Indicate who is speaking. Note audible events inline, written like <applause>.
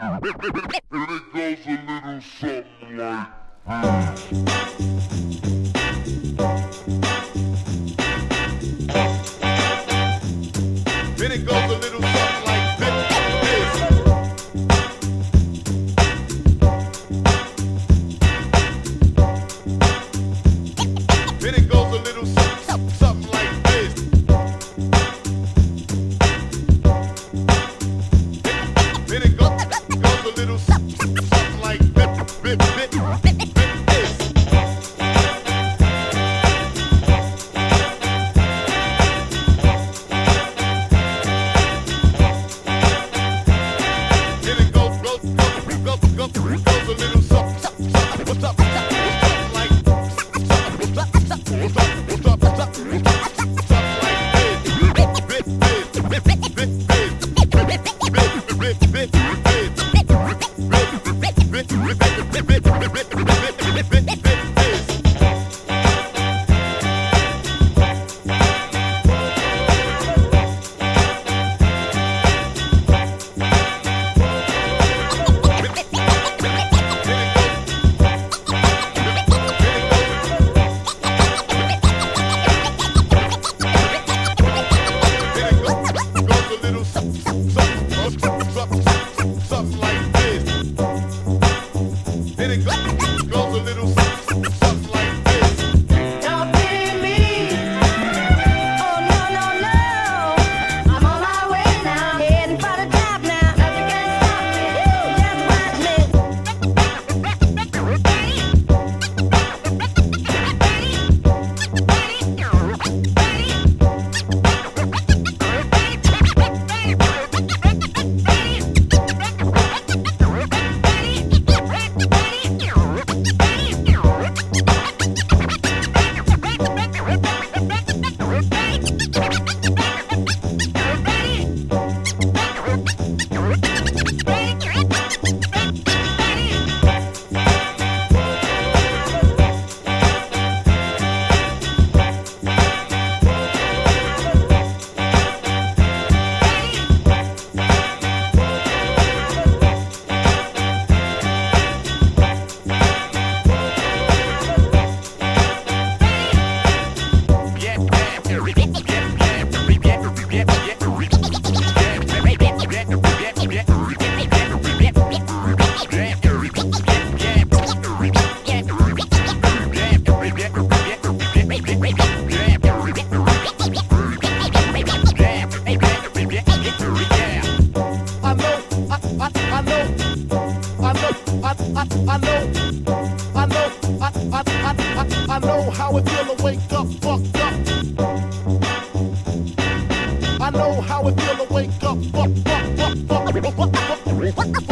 Speaker 1: <laughs> Then a little something, something, something. What's up? Something like something, what's up? What's up? What's up? What's up? What's up? Something like this. This, this, this, this, this, this, this, this, Then goes, a little something, something like I know I know I look, I'm not, I know I know, I've I know how it feel to wake up fucked up. I know